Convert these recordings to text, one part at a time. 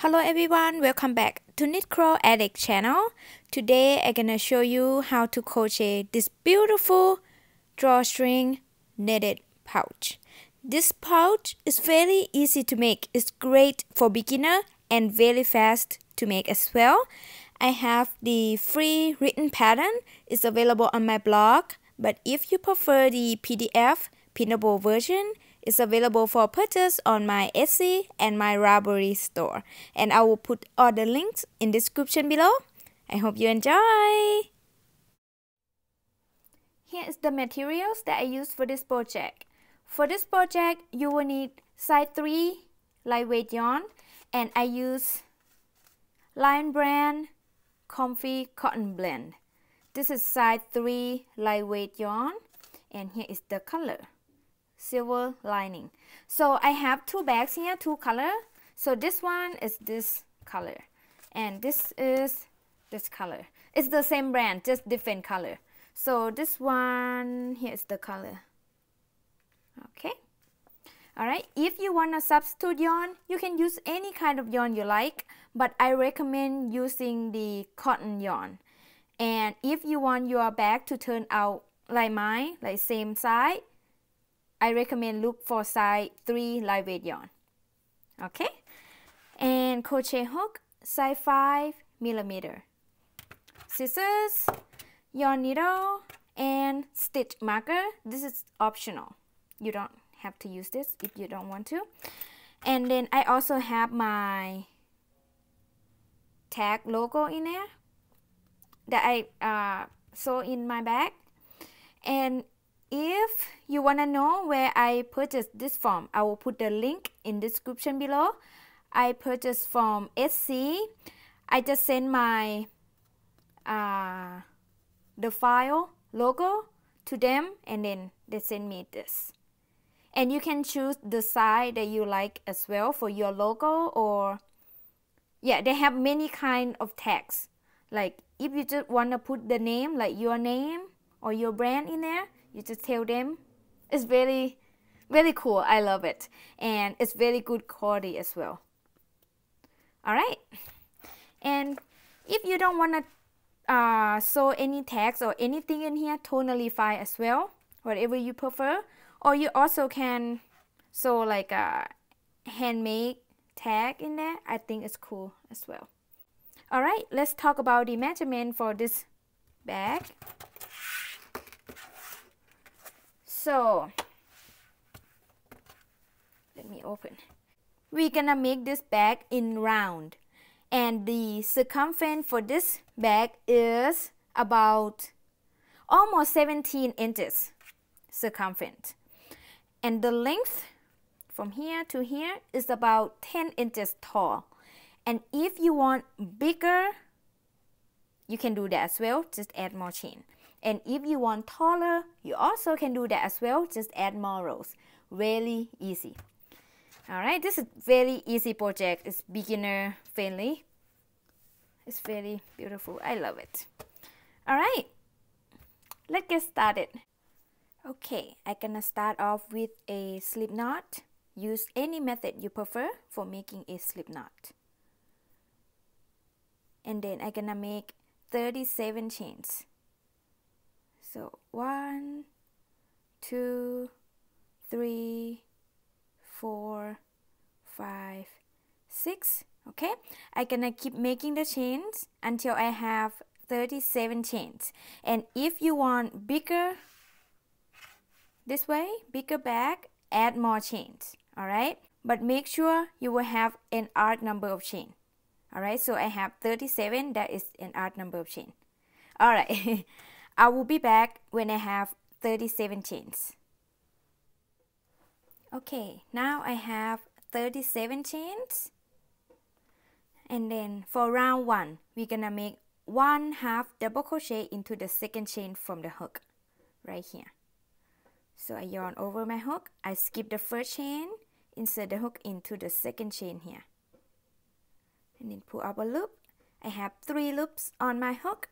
Hello everyone, welcome back to KnitcroAddict channel. Today I'm gonna show you how to crochet this beautiful drawstring netted pouch. This pouch is very easy to make. It's great for beginner and very fast to make as well. I have the free written pattern. It's available on my blog. But if you prefer the PDF pinnable version, it's available for purchase on my Etsy and my Ravelry store. And I will put all the links in description below. I hope you enjoy! Here is the materials that I use for this project. For this project, you will need size 3 lightweight yarn and I use Lion Brand Comfy Cotton Blend. This is size 3 lightweight yarn and here is the color silver lining. So I have two bags here, two color. So this one is this color and this is this color. It's the same brand, just different color. So this one, here's the color. Okay. Alright, if you want to substitute yarn, you can use any kind of yarn you like, but I recommend using the cotton yarn. And if you want your bag to turn out like mine, like same side, I recommend look for size 3 lightweight yarn. Okay? And crochet hook, size 5 millimeter. Scissors, yarn needle, and stitch marker. This is optional. You don't have to use this if you don't want to. And then I also have my tag logo in there that I uh, sew in my bag. And if you want to know where I purchased this from, I will put the link in description below. I purchased from SC. I just sent my uh, the file logo to them and then they send me this. And you can choose the size that you like as well for your logo or yeah, they have many kind of tags. Like if you just want to put the name like your name or your brand in there, you just tell them. It's very very cool. I love it. And it's very good quality as well. All right and if you don't want to uh, sew any tags or anything in here tonally fine as well. Whatever you prefer. Or you also can sew like a handmade tag in there. I think it's cool as well. All right let's talk about the measurement for this bag so let me open. We're gonna make this bag in round. And the circumference for this bag is about almost 17 inches circumference. And the length from here to here is about 10 inches tall. And if you want bigger you can do that as well. Just add more chain and if you want taller, you also can do that as well. Just add more rows. Really easy. Alright, this is very easy project. It's beginner friendly. It's very beautiful. I love it. Alright, let's get started. Okay, I'm gonna start off with a slip knot. Use any method you prefer for making a slip knot. And then I'm gonna make 37 chains. So one, two, three, four, five, six. Okay, I'm gonna keep making the chains until I have 37 chains. And if you want bigger this way, bigger bag, add more chains. Alright, but make sure you will have an odd number of chain. Alright, so I have 37, that is an odd number of chain. Alright. I will be back when I have 37 chains. Okay, now I have 37 chains. And then for round 1, we're gonna make one half double crochet into the second chain from the hook right here. So I yarn over my hook, I skip the first chain, insert the hook into the second chain here. And then pull up a loop. I have three loops on my hook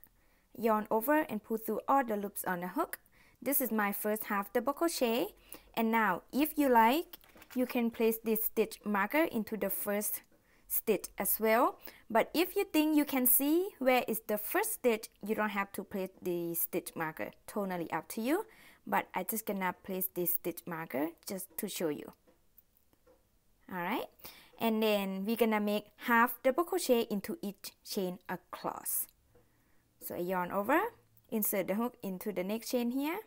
yarn over and pull through all the loops on the hook. This is my first half double crochet. And now, if you like, you can place this stitch marker into the first stitch as well. But if you think you can see where is the first stitch you don't have to place the stitch marker. Totally up to you. But I just gonna place this stitch marker just to show you. Alright? And then we're gonna make half double crochet into each chain across so I yarn over insert the hook into the next chain here.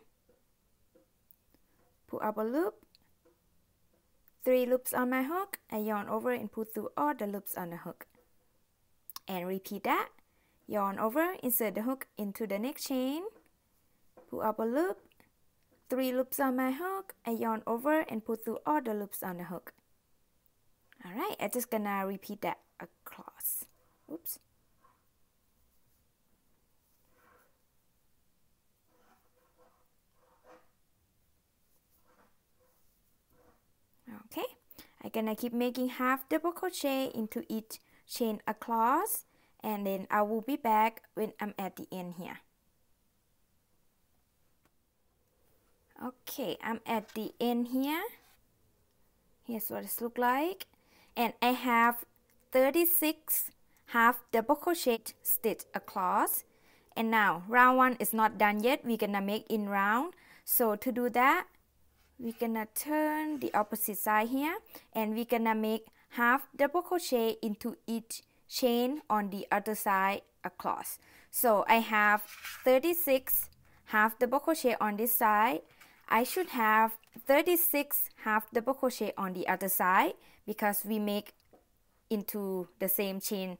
Pull up a loop. Three loops on my hook I yarn over and pull through all the loops on the hook. And repeat that. Yarn over insert the hook into the next chain. Pull up a loop. Three loops on my hook I yarn over and pull through all the loops on the hook. Alright I'm just gonna repeat that across. Oops okay I'm gonna keep making half double crochet into each chain across and then I will be back when I'm at the end here. Okay I'm at the end here. Here's what it looks like. And I have 36 half double crochet stitch across and now round one is not done yet. We're gonna make in round. So to do that we're gonna turn the opposite side here and we're gonna make half double crochet into each chain on the other side across. So I have 36 half double crochet on this side. I should have 36 half double crochet on the other side because we make into the same chain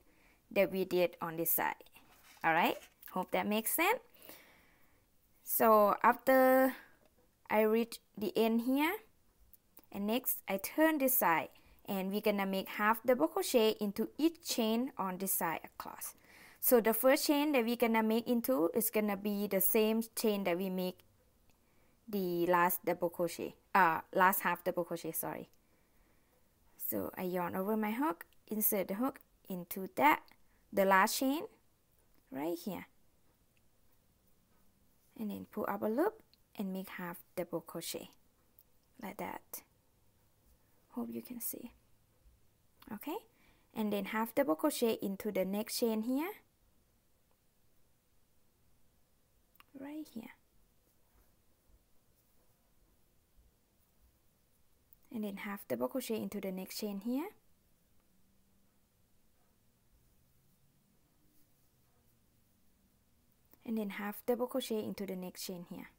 that we did on this side. Alright? Hope that makes sense. So after I reach the end here and next I turn this side and we're gonna make half double crochet into each chain on this side across so the first chain that we're gonna make into is gonna be the same chain that we make the last double crochet uh last half double crochet sorry. So I yarn over my hook insert the hook into that the last chain right here. And then pull up a loop and make half double crochet like that. Hope you can see. Okay? And then half double crochet into the next chain here. Right here. And then half double crochet into the next chain here. And then half double crochet into the next chain here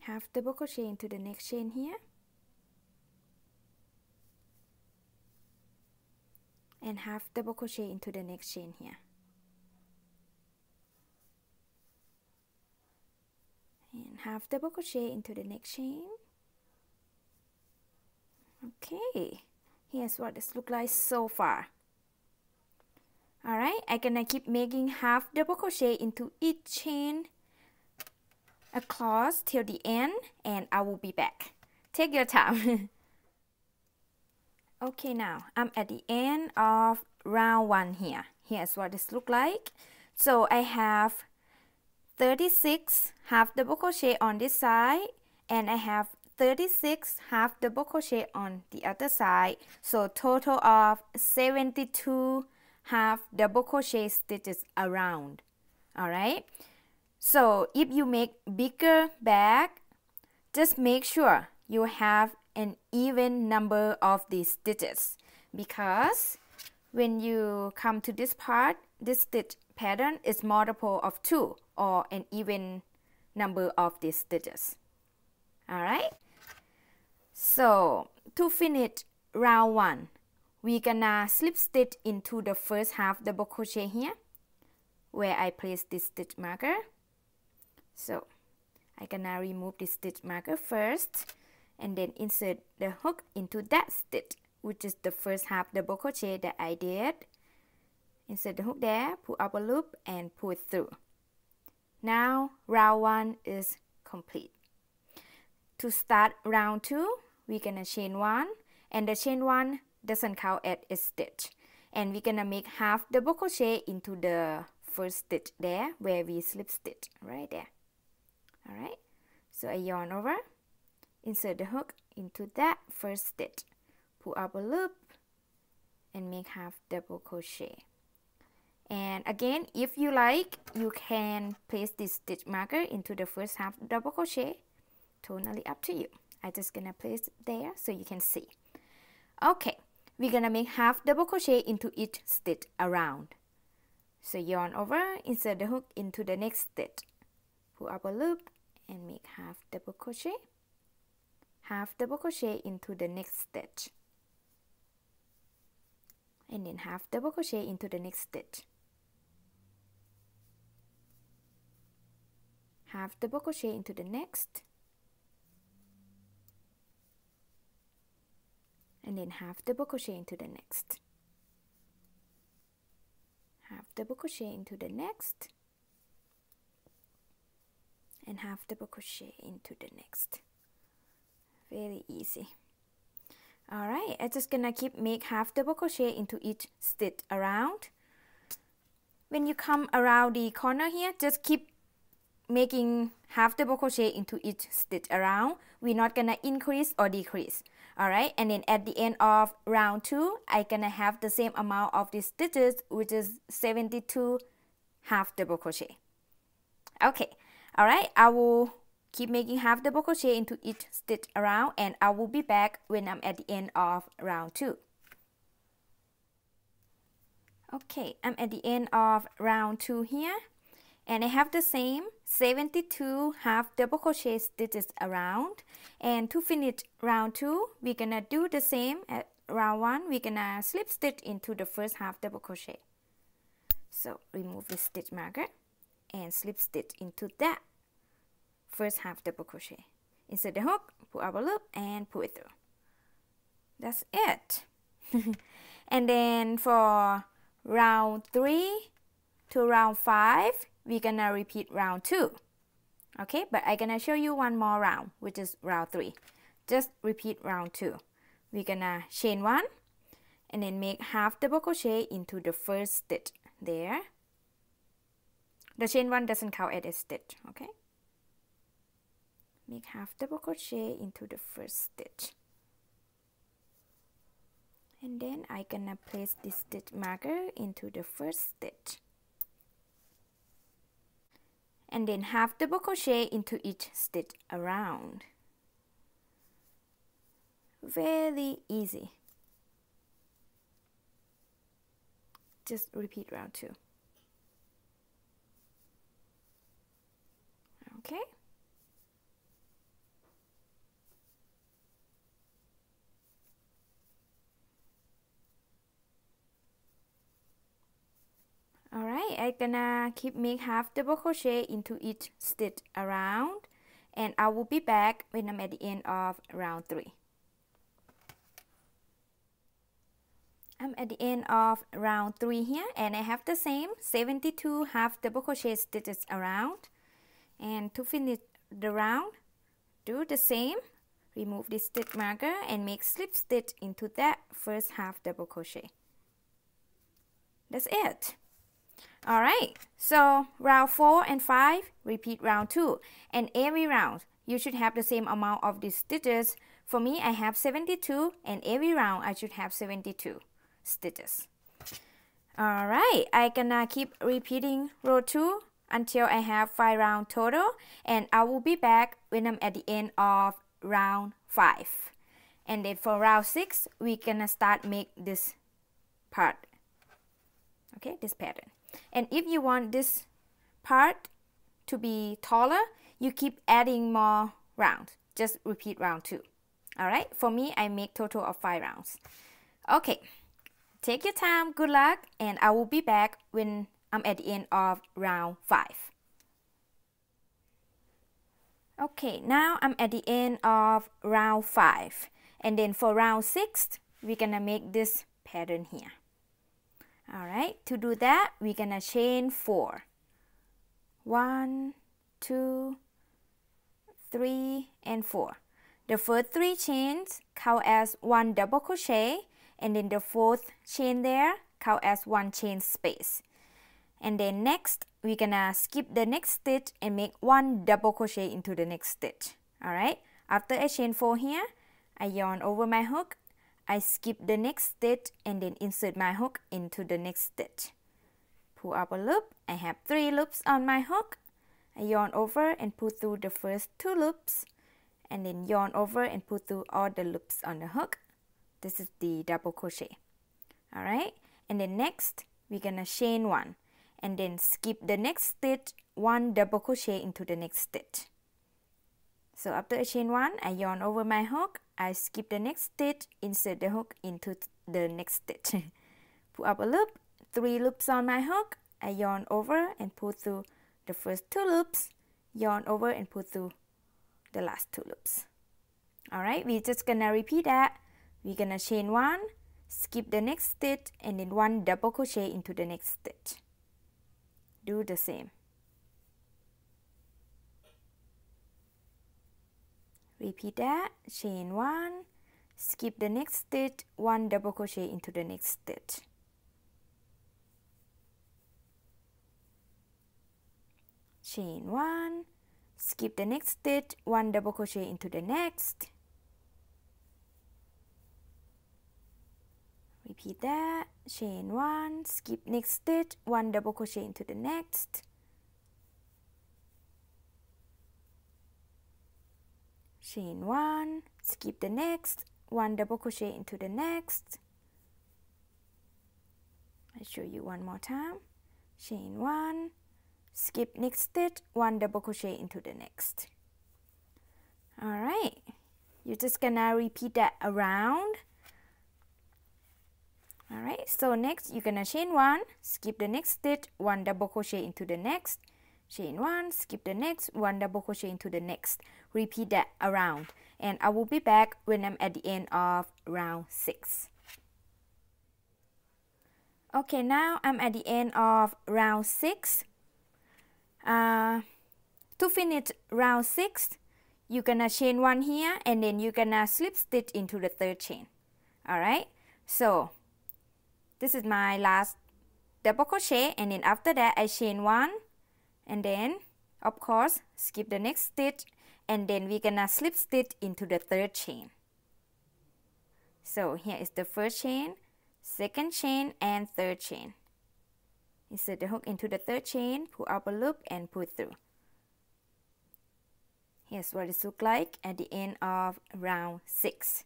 half double crochet into the next chain here. And half double crochet into the next chain here. And half double crochet into the next chain okay. Here's what this look like so far. Alright I'm gonna keep making half double crochet into each chain across till the end and I will be back. Take your time. okay, now I'm at the end of round one here. Here's what this look like. So I have 36 half double crochet on this side and I have 36 half double crochet on the other side. So total of 72 half double crochet stitches around. Alright. So if you make bigger bag, just make sure you have an even number of these stitches because when you come to this part, this stitch pattern is multiple of 2 or an even number of these stitches. Alright? So to finish round 1, we gonna slip stitch into the first half double crochet here where I place this stitch marker so I gonna remove the stitch marker first and then insert the hook into that stitch which is the first half double crochet that I did. Insert the hook there, pull up a loop and pull it through. Now round 1 is complete. To start round 2, we're gonna chain 1 and the chain 1 doesn't count as a stitch. And we're gonna make half double crochet into the first stitch there where we slip stitch right there alright? So I yarn over. Insert the hook into that first stitch. Pull up a loop and make half double crochet. And again if you like you can place this stitch marker into the first half double crochet. Totally up to you. I just gonna place it there so you can see. Okay we're gonna make half double crochet into each stitch around. So yarn over insert the hook into the next stitch pull up a loop and make half double crochet half double crochet into the next stitch and then half double crochet into the next stitch. Half double crochet into the next and then half double crochet into the next. Half double crochet into the next and half double crochet into the next. Very easy. Alright I'm just gonna keep make half double crochet into each stitch around. When you come around the corner here just keep making half double crochet into each stitch around. We're not gonna increase or decrease. Alright and then at the end of round two I gonna have the same amount of these stitches which is 72 half double crochet. Okay alright I will keep making half double crochet into each stitch around and I will be back when I'm at the end of round 2. Okay, I'm at the end of round 2 here and I have the same 72 half double crochet stitches around. And to finish round 2 we're gonna do the same at round 1 we're gonna slip stitch into the first half double crochet so remove the stitch marker and slip stitch into that first half double crochet. Insert the hook pull up a loop and pull it through. That's it. And then for round 3 to round 5 we're gonna repeat round 2 okay but I'm gonna show you one more round which is round 3 just repeat round 2 we're gonna chain 1 and then make half double crochet into the first stitch there. The chain 1 doesn't count as a stitch okay make half double crochet into the first stitch. And then I gonna place this stitch marker into the first stitch. And then half double crochet into each stitch around. Very easy. Just repeat round two. Okay Alright, I'm gonna keep make half double crochet into each stitch around and I will be back when I'm at the end of round 3. I'm at the end of round 3 here and I have the same 72 half double crochet stitches around. And to finish the round do the same. Remove the stitch marker and make slip stitch into that first half double crochet. That's it Alright, so round 4 and 5, repeat round 2. And every round, you should have the same amount of these stitches. For me, I have 72 and every round I should have 72 stitches. Alright, I gonna keep repeating row 2 until I have 5 round total and I will be back when I'm at the end of round 5. And then for round 6, we gonna start make this part. Okay, this pattern. And if you want this part to be taller, you keep adding more rounds. Just repeat round two. Alright, for me, I make total of five rounds. Okay, take your time, good luck, and I will be back when I'm at the end of round five. Okay, now I'm at the end of round 5. And then for round 6, we're gonna make this pattern here. Alright, to do that, we're gonna chain four. One, two, three, and four. The first three chains count as one double crochet, and then the fourth chain there count as one chain space. And then next, we're gonna skip the next stitch and make one double crochet into the next stitch. Alright, after I chain four here, I yarn over my hook, I skip the next stitch and then insert my hook into the next stitch. Pull up a loop, I have three loops on my hook. I yarn over and pull through the first two loops and then yarn over and pull through all the loops on the hook. This is the double crochet. Alright, and then next we're gonna chain one and then skip the next stitch one double crochet into the next stitch. So after I chain one, I yarn over my hook, I skip the next stitch, insert the hook into the next stitch. pull up a loop, three loops on my hook, I yarn over and pull through the first two loops, yarn over and pull through the last two loops. Alright, we're just gonna repeat that. We're gonna chain one, skip the next stitch and then one double crochet into the next stitch. Do the same. Repeat that, chain 1, skip the next stitch, 1 double crochet into the next stitch. Chain 1, skip the next stitch, 1 double crochet into the next. Repeat that, chain 1, skip next stitch, 1 double crochet into the next. Chain one skip the next one double crochet into the next. I show you one more time. Chain one skip next stitch one double crochet into the next. All right you're just gonna repeat that around. All right so next you're gonna chain one skip the next stitch one double crochet into the next chain one skip the next one double crochet into the next. Repeat that around. And I will be back when I'm at the end of round six. Okay now I'm at the end of round six. Uh, to finish round six you're gonna chain one here and then you're gonna slip stitch into the third chain. All right so this is my last double crochet and then after that I chain one and then of course skip the next stitch and then we're gonna slip stitch into the third chain. So here is the first chain second chain and third chain. Insert the hook into the third chain pull up a loop and pull through. Here's what it looks like at the end of round six.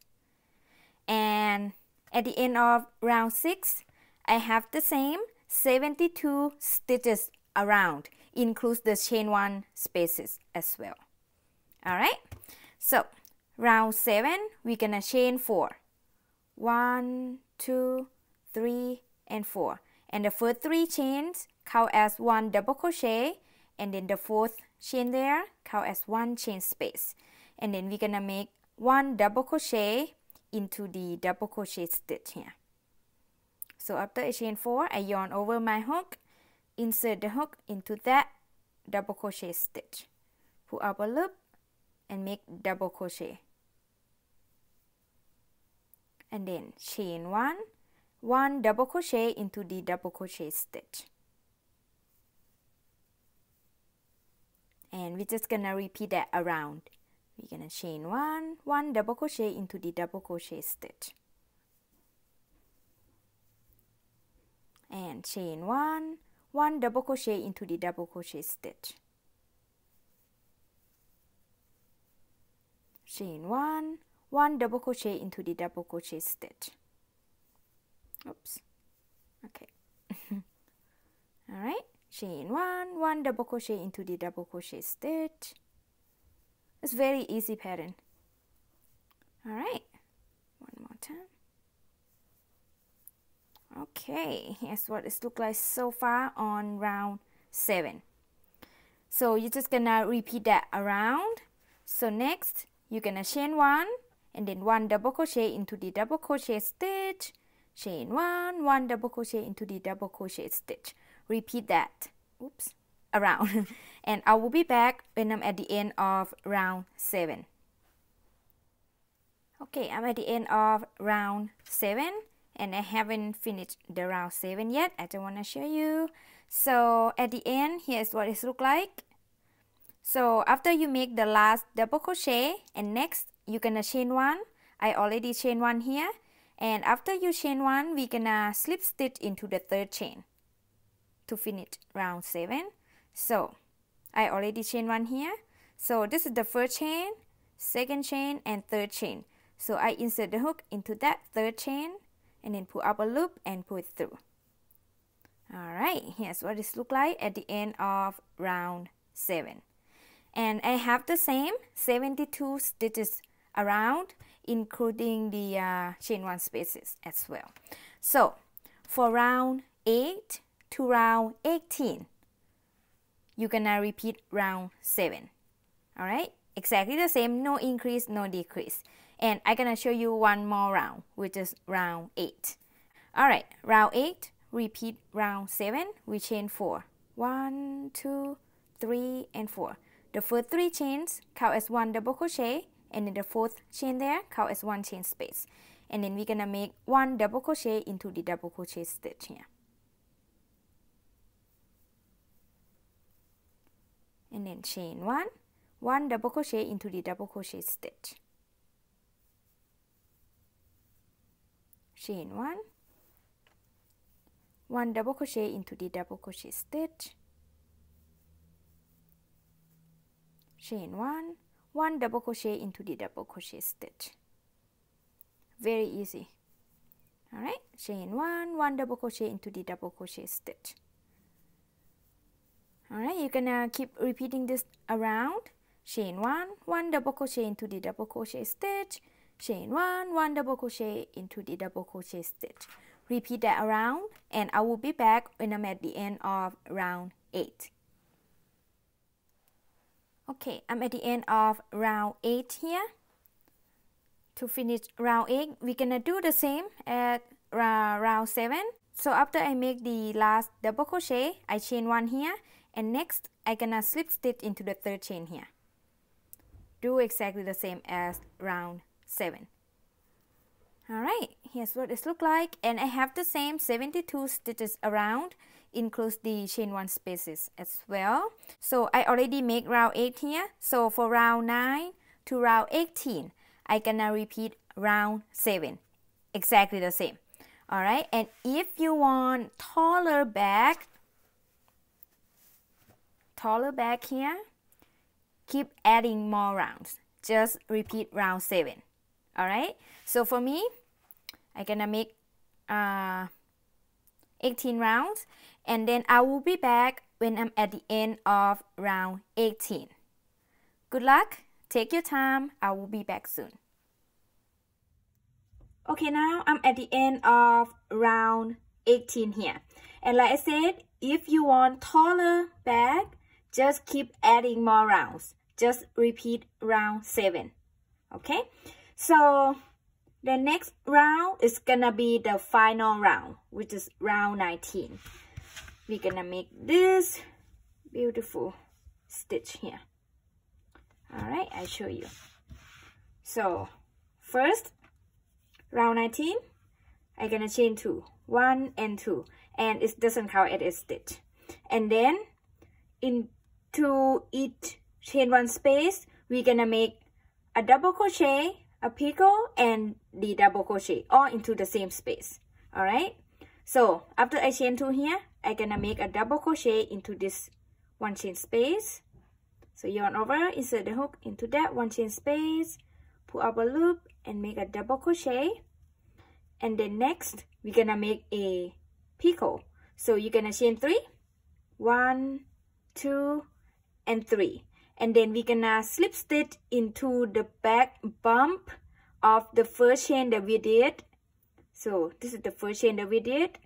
And at the end of round six I have the same 72 stitches around includes the chain one spaces as well. Alright, so round seven, we're gonna chain four. One, two, three, and four. And the first three chains count as one double crochet, and then the fourth chain there count as one chain space. And then we're gonna make one double crochet into the double crochet stitch here. So after I chain 4, I yarn over my hook insert the hook into that double crochet stitch. Pull up a loop and make double crochet. And then chain one one double crochet into the double crochet stitch. And we're just gonna repeat that around. We're gonna chain one one double crochet into the double crochet stitch. And chain one one double crochet into the double crochet stitch. Chain one one double crochet into the double crochet stitch. Oops. Okay. All right. Chain one one double crochet into the double crochet stitch. It's very easy pattern. All right. One more time Okay, here's what it looks like so far on round 7. So you're just gonna repeat that around. So next, you're gonna chain 1 and then 1 double crochet into the double crochet stitch, chain 1, 1 double crochet into the double crochet stitch. Repeat that, oops, around. and I will be back when I'm at the end of round 7. Okay, I'm at the end of round 7 and I haven't finished the round 7 yet I don't want to show you. So at the end here's what it look like. So after you make the last double crochet and next you're gonna chain one. I already chain one here. And after you chain one we gonna slip stitch into the third chain to finish round 7 so I already chain one here. So this is the first chain second chain and third chain. So I insert the hook into that third chain and then pull up a loop and pull it through. Alright here's what this look like at the end of round 7 and I have the same 72 stitches around including the uh, chain one spaces as well. So for round 8 to round 18 you're gonna repeat round 7 all right exactly the same no increase no decrease and I'm gonna show you one more round which is round 8 all right round 8 repeat round 7 we chain 4 1 2 3 and 4 the first three chains count as one double crochet and then the fourth chain there count as one chain space. And then we're gonna make one double crochet into the double crochet stitch here. And then chain one one double crochet into the double crochet stitch chain one. One double crochet into the double crochet stitch. Chain one. One double crochet into the double crochet stitch. Very easy. All right chain one. One double crochet into the double crochet stitch. All right you're gonna uh, keep repeating this around. Chain one. One double crochet into the double crochet stitch chain one one double crochet into the double crochet stitch. Repeat that around and I will be back when I'm at the end of round 8 okay I'm at the end of round 8 here. To finish round 8 we're gonna do the same at round 7 so after I make the last double crochet I chain one here and next I gonna slip stitch into the third chain here. Do exactly the same as round 7 alright here's what this look like. And I have the same 72 stitches around includes the chain one spaces as well. So I already make round 8 here. So for round 9 to round 18 I gonna repeat round 7 exactly the same. Alright and if you want taller back taller back here keep adding more rounds. Just repeat round 7 alright so for me I'm gonna make uh, 18 rounds and then I will be back when I'm at the end of round 18 good luck. Take your time. I will be back soon. Okay now I'm at the end of round 18 here. And like I said if you want taller bag just keep adding more rounds. Just repeat round 7 okay so the next round is gonna be the final round which is round 19 we're gonna make this beautiful stitch here. All right i show you. So first round 19 i'm gonna chain two. One and two. And it doesn't count as a stitch. And then into each chain one space we're gonna make a double crochet a picot and the double crochet all into the same space. All right? So after i chain two here i gonna make a double crochet into this one chain space. So yarn over insert the hook into that one chain space pull up a loop and make a double crochet. And then next we're gonna make a picot so you're gonna chain three. One two and three and then we're gonna slip stitch into the back bump of the first chain that we did. So this is the first chain that we did.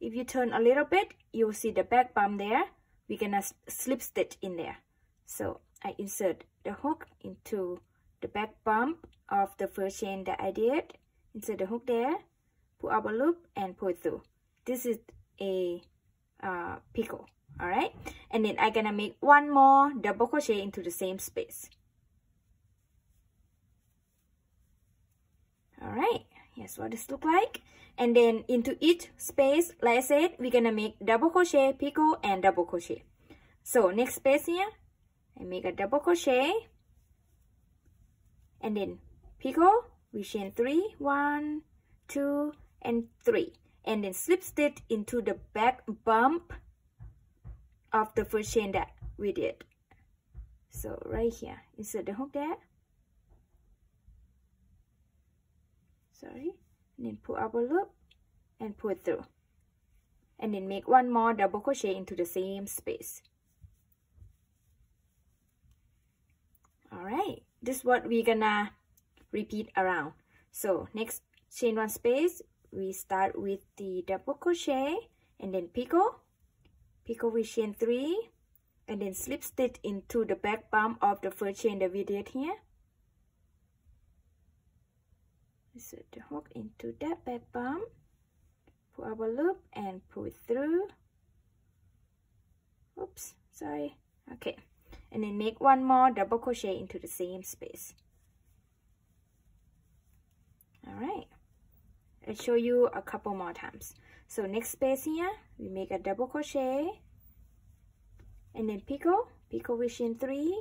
If you turn a little bit you'll see the back bump there. We're gonna slip stitch in there. So i insert the hook into the back bump of the first chain that i did. Insert the hook there. Pull up a loop and pull through. This is a uh, picot all right and then I'm gonna make one more double crochet into the same space. All right here's what this look like. And then into each space like I said we're gonna make double crochet picot and double crochet. So next space here I make a double crochet. And then picot we chain three one two and three. And then slip stitch into the back bump of the first chain that we did. So right here. Insert the hook there. Sorry. And then pull up a loop and pull it through. And then make one more double crochet into the same space. All right this is what we're gonna repeat around. So next chain one space we start with the double crochet and then picot picot chain three and then slip stitch into the back bump of the first chain that we did here. Insert the hook into that back bump. Pull a loop and pull it through. Oops sorry. Okay and then make one more double crochet into the same space. All right I'll show you a couple more times. So next space here we make a double crochet. And then picot picot with chain three.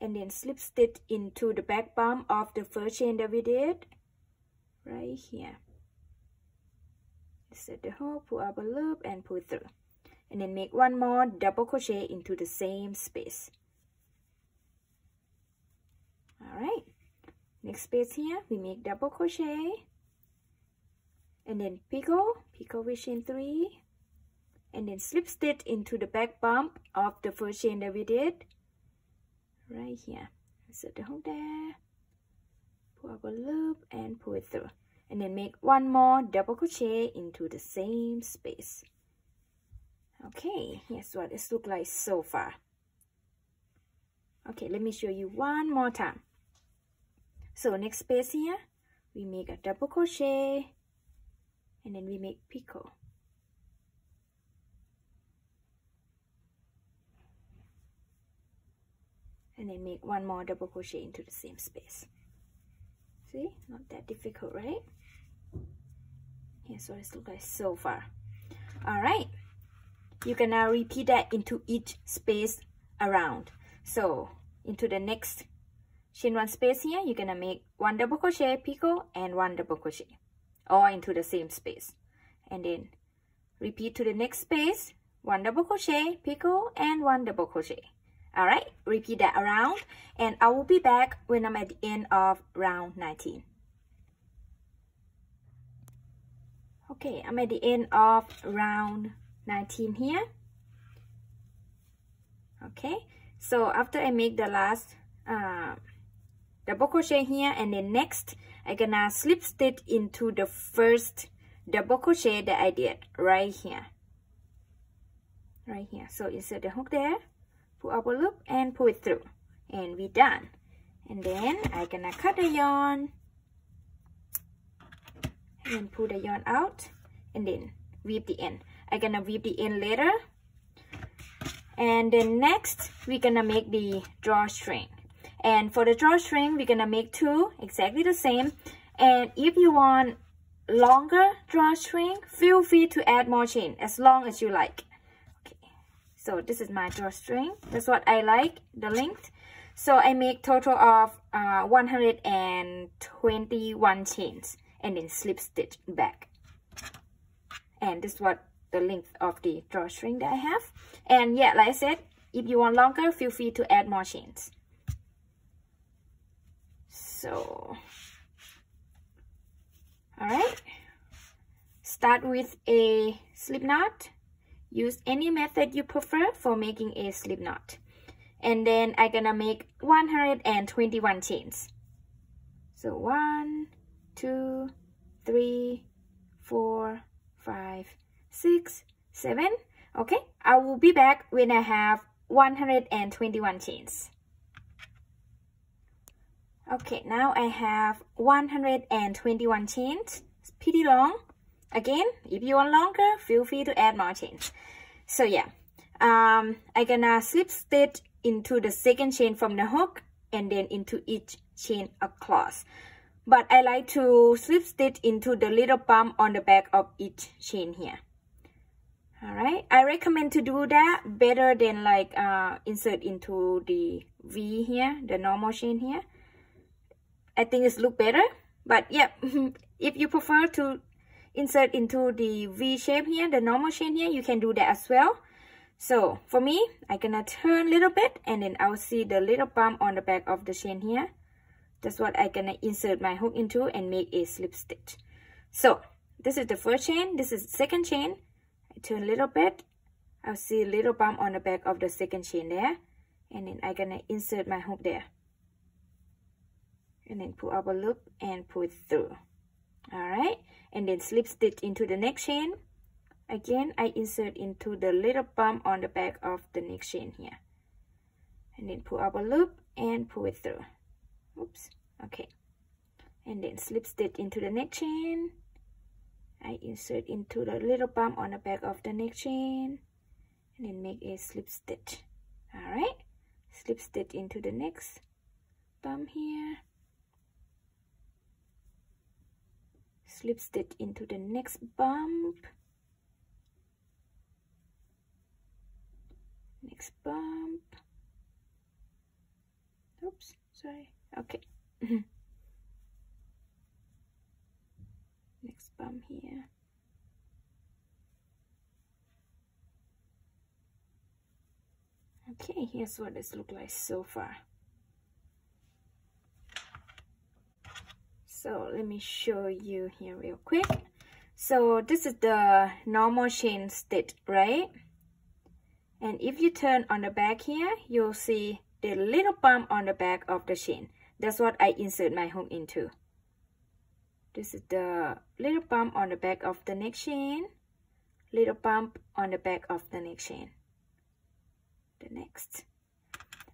And then slip stitch into the back bump of the first chain that we did. Right here. Set the hook pull up a loop and pull through. And then make one more double crochet into the same space. All right. Next space here we make double crochet and then picot with chain three. And then slip stitch into the back bump of the first chain that we did. Right here. Set the hook there. Pull up a loop and pull it through. And then make one more double crochet into the same space. Okay here's what it looks like so far. Okay let me show you one more time. So next space here we make a double crochet and then we make picot and then make one more double crochet into the same space. See? Not that difficult right? Here's what it looks like so far. All right you can now repeat that into each space around. So into the next chain one space here you're gonna make one double crochet picot and one double crochet all into the same space and then repeat to the next space one double crochet picot and one double crochet all right, repeat that around and I will be back when I'm at the end of round 19. Okay, I'm at the end of round 19 here. Okay, so after I make the last uh, double crochet here and then next I'm gonna slip stitch into the first double crochet that I did right here. Right here, so insert the hook there pull up a loop and pull it through. And we done. And then I'm gonna cut the yarn. And pull the yarn out. And then weave the end. I'm gonna weave the end later. And then next we're gonna make the drawstring and for the drawstring we're gonna make two exactly the same. And if you want longer drawstring feel free to add more chain as long as you like. Okay, so this is my drawstring. That's what i like the length. So i make total of uh, 121 chains and then slip stitch back. And this is what the length of the drawstring that i have. And yeah like i said if you want longer feel free to add more chains so all right start with a slip knot Use any method you prefer for making a slip knot. And then I'm gonna make 121 chains. So one, two, three, four, five, six, seven. Okay, I will be back when I have 121 chains. Okay, now I have 121 chains. It's pretty long. Again, if you want longer, feel free to add more chains. So yeah, um, I'm gonna slip stitch into the second chain from the hook and then into each chain across. But I like to slip stitch into the little bump on the back of each chain here. all right i recommend to do that better than like uh, insert into the v here the normal chain here i think it's look better. But yeah if you prefer to insert into the v shape here the normal chain here you can do that as well. So for me i gonna turn a little bit and then i'll see the little bump on the back of the chain here. That's what i gonna insert my hook into and make a slip stitch. So this is the first chain. This is second chain. I turn a little bit. I'll see a little bump on the back of the second chain there. And then I'm gonna insert my hook there and then pull up a loop and pull it through. All right and then slip stitch into the next chain. Again I insert into the little bump on the back of the next chain here. And then pull up a loop and pull it through. Oops. Okay. And then slip stitch into the next chain. I insert into the little bump on the back of the next chain. And then make a slip stitch. All right slip stitch into the next bump here slip stitch into the next bump. Next bump. Oops sorry. Okay. Next bump here. Okay here's what this look like so far so let me show you here real quick. So this is the normal chain stitch right? And if you turn on the back here you'll see the little bump on the back of the chain. That's what I insert my hook into. This is the little bump on the back of the neck chain little bump on the back of the neck chain. The next.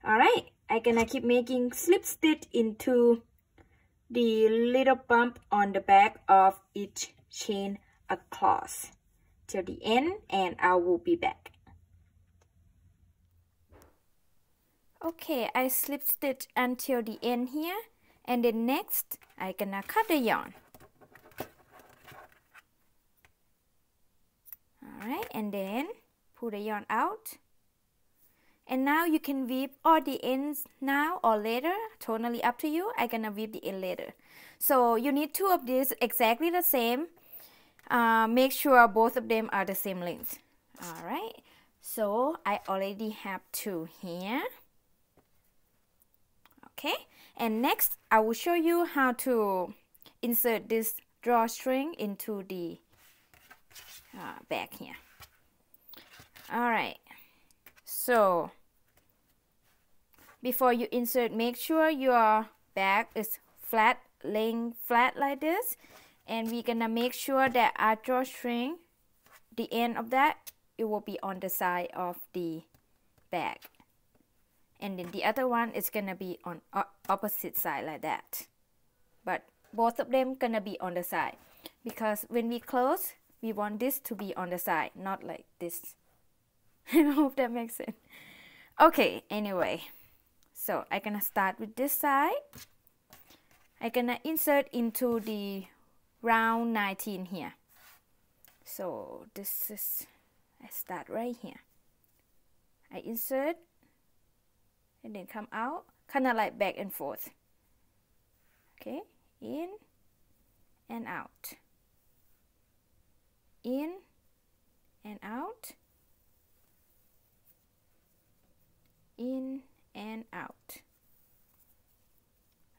All right i gonna keep making slip stitch into the little bump on the back of each chain across till the end and I will be back. Okay I slip stitch until the end here and then next I gonna cut the yarn. Alright, and then pull the yarn out. And now you can weave all the ends now or later, totally up to you. I'm gonna weave the end later. So you need two of these exactly the same. Uh, make sure both of them are the same length. Alright, so I already have two here. Okay, and next I will show you how to insert this drawstring into the uh, back here. All right, so before you insert, make sure your bag is flat, laying flat like this. And we're gonna make sure that our drawstring, the end of that, it will be on the side of the bag. And then the other one is gonna be on opposite side like that. But both of them gonna be on the side because when we close we want this to be on the side not like this I hope that makes sense okay anyway so I'm gonna start with this side. I'm gonna insert into the round 19 here. So this is I start right here. I insert and then come out kind of like back and forth. Okay in and out. In and out. In and out.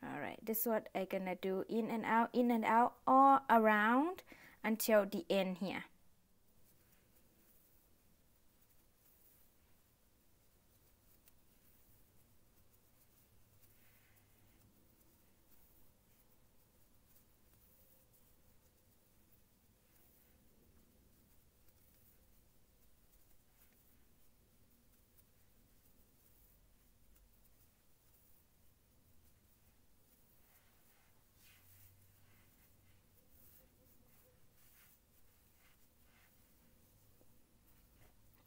All right this is what I'm gonna do in and out in and out all around until the end here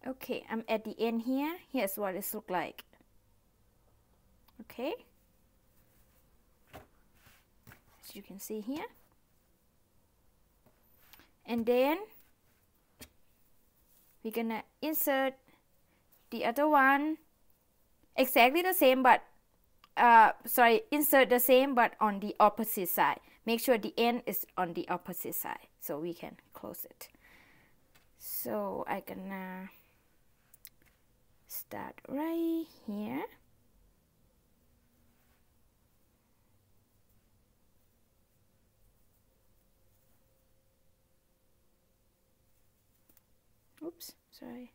okay I'm at the end here. Here's what it looks like. Okay. As you can see here. And then we're gonna insert the other one. Exactly the same but uh, sorry insert the same but on the opposite side. Make sure the end is on the opposite side so we can close it. So I gonna start right here. Oops sorry.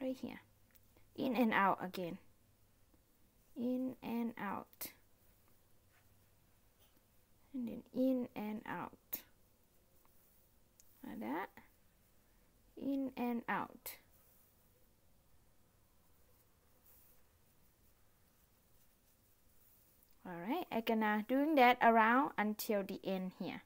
Right here. In and out again. In and out. And then in and out. Like that. In and out all right I gonna doing that around until the end here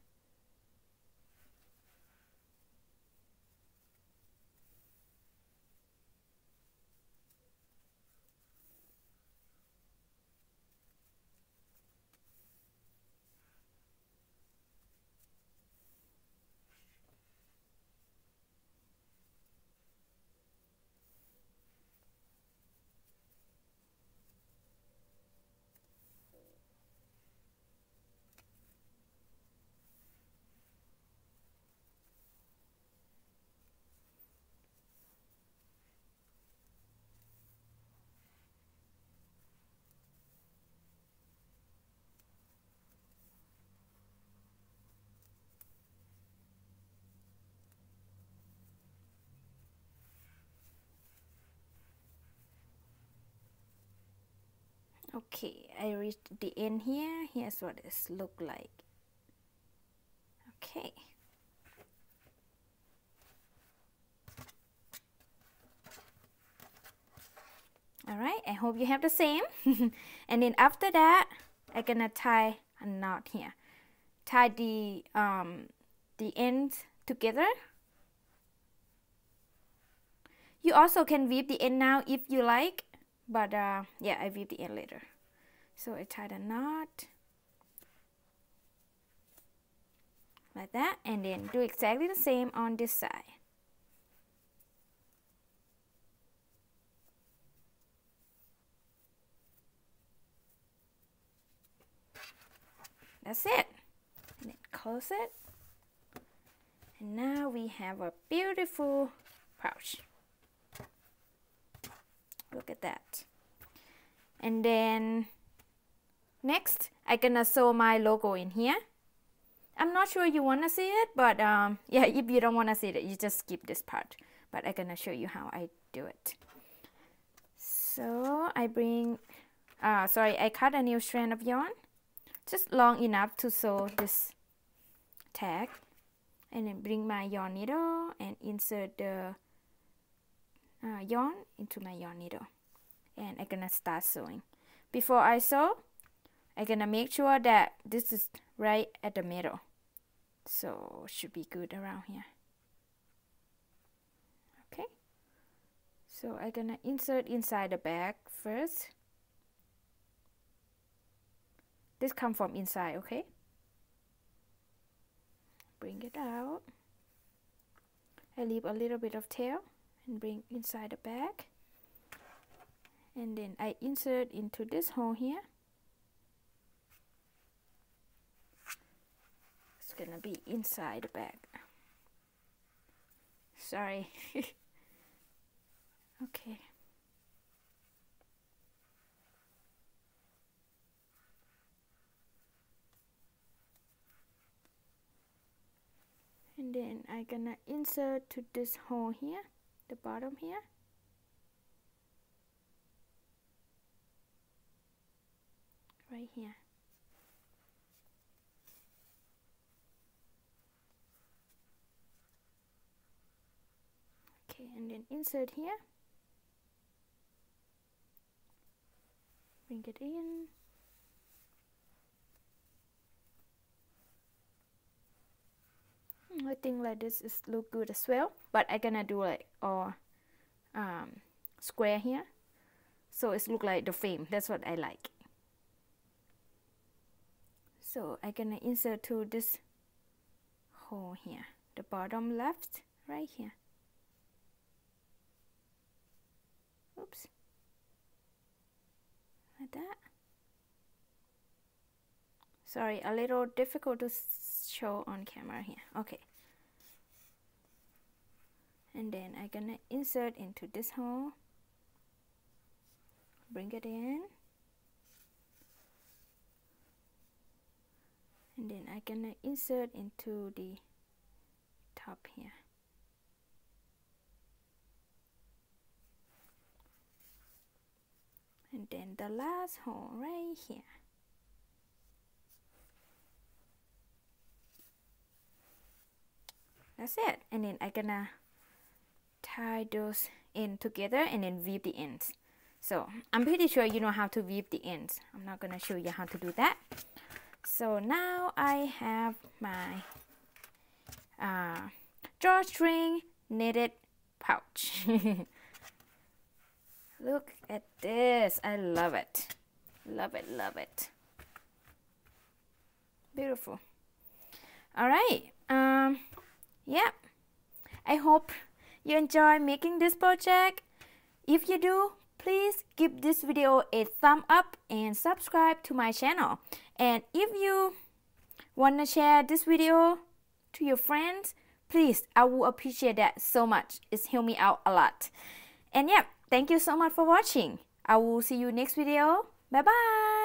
okay I reached the end here. Here's what it look like. Okay. Alright I hope you have the same. And then after that I'm gonna tie a knot here. Tie the um the ends together. You also can weave the end now if you like but uh, yeah I weave the end later so I tie the knot like that and then do exactly the same on this side. That's it. And then close it. And now we have a beautiful pouch. Look at that. And then next I gonna sew my logo in here. I'm not sure you wanna see it but um, yeah if you don't wanna see it you just skip this part. But I'm gonna show you how I do it. So I bring uh, sorry I cut a new strand of yarn just long enough to sew this tag. And then bring my yarn needle and insert the uh, yarn into my yarn needle. And I'm gonna start sewing. Before I sew I'm gonna make sure that this is right at the middle. So should be good around here. Okay. So I'm gonna insert inside the bag first. This come from inside okay? Bring it out. I leave a little bit of tail and bring inside the bag. And then I insert into this hole here gonna be inside the bag. Sorry. Okay. And then I gonna insert to this hole here the bottom here. Right here okay and then insert here. Bring it in. I think like this is look good as well but I gonna do like or um, square here. So it's look like the frame that's what I like. So I gonna insert to this hole here the bottom left right here like that. Sorry a little difficult to show on camera here. Okay. And then I'm gonna insert into this hole. Bring it in. And then I'm gonna insert into the top here and then the last hole right here. That's it. And then I'm gonna tie those in together and then weave the ends. So I'm pretty sure you know how to weave the ends. I'm not gonna show you how to do that. So now I have my uh, drawstring netted pouch Look at this. I love it. Love it, love it. Beautiful. All right. Um, yeah. I hope you enjoy making this project. If you do, please give this video a thumb up and subscribe to my channel. And if you want to share this video to your friends, please, I will appreciate that so much. It's helped me out a lot. And yeah, Thank you so much for watching. I will see you next video. Bye bye.